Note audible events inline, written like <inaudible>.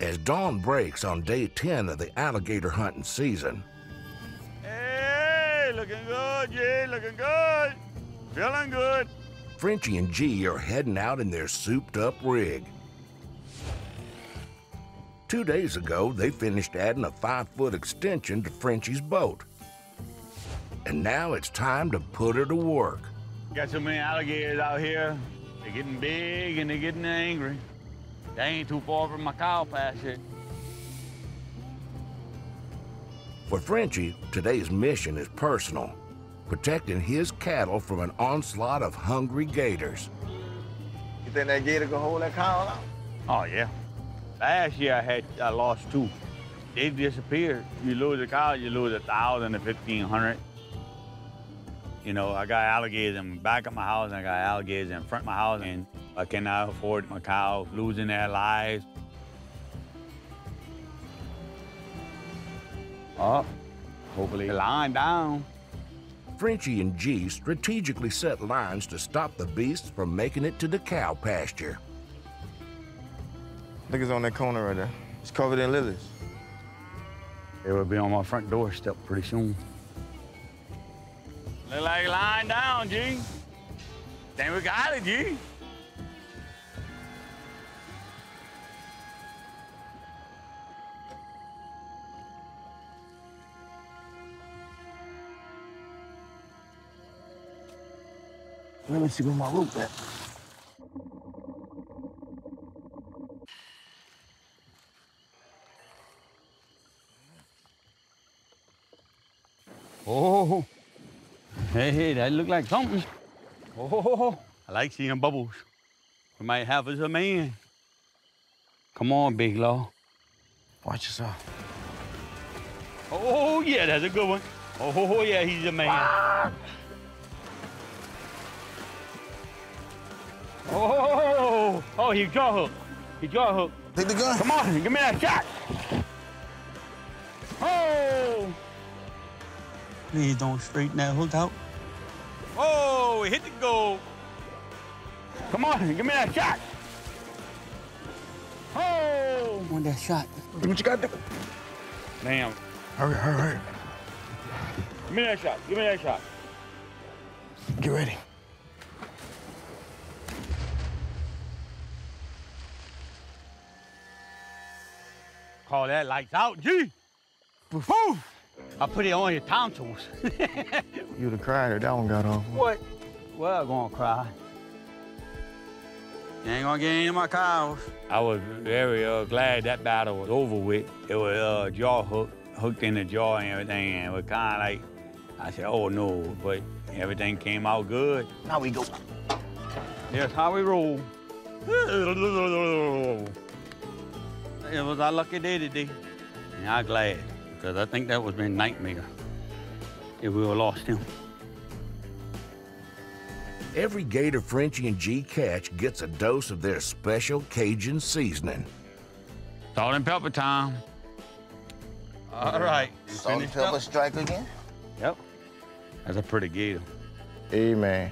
As dawn breaks on day 10 of the alligator hunting season, Hey, looking good, G, looking good. Feeling good. Frenchy and G are heading out in their souped up rig. Two days ago, they finished adding a five foot extension to Frenchy's boat. And now it's time to put her to work. Got so many alligators out here. They're getting big and they're getting angry. They ain't too far from my cow pasture. For Frenchy, today's mission is personal protecting his cattle from an onslaught of hungry gators. You think that gator can hold that cow out? Oh, yeah. Last year I had, I lost two. They disappeared. You lose a cow, you lose a thousand to fifteen hundred. You know, I got alligators in the back of my house and I got alligators in front of my house and I cannot afford my cows losing their lives. Oh, hopefully the line down. Frenchy and G strategically set lines to stop the beasts from making it to the cow pasture. Look, it's on that corner right there. It's covered in lilies. It will be on my front doorstep pretty soon. Look like lying down, G. Think we got it, G. Let me see where my rope at. Oh, hey, hey, that look like something. Oh, I like seeing bubbles. We might have us a man. Come on, Big Law. Watch yourself. Oh, yeah, that's a good one. Oh, yeah, he's a man. Oh, oh, he jaw hook. He jaw hook. Take the gun. Come on, give me that shot. Oh, Please don't straighten that hook out. oh, hit the goal. Come on, give me that shot. Oh, I want that shot. Do what you gotta do. damn. Hurry, hurry, hurry. Give me that shot. Give me that shot. Get ready. Call that lights out, G. Woo! I put it on your tonsils. <laughs> You'd have cried if that one got off. what? Well, I'm gonna cry. You ain't gonna get any of my cows. I was very uh, glad that battle was over with. It was uh, jaw hook, hooked in the jaw and everything, and it was kind of like, I said, oh no, but everything came out good. Now we go. That's how we roll. <laughs> It was our lucky day today. And I'm glad, because I think that was been nightmare if we would lost him. Every gator Frenchy and G catch gets a dose of their special Cajun seasoning. Salt and pepper time. All right. Salt and Finished pepper up? strike again? Yep. That's a pretty gator. Hey, man.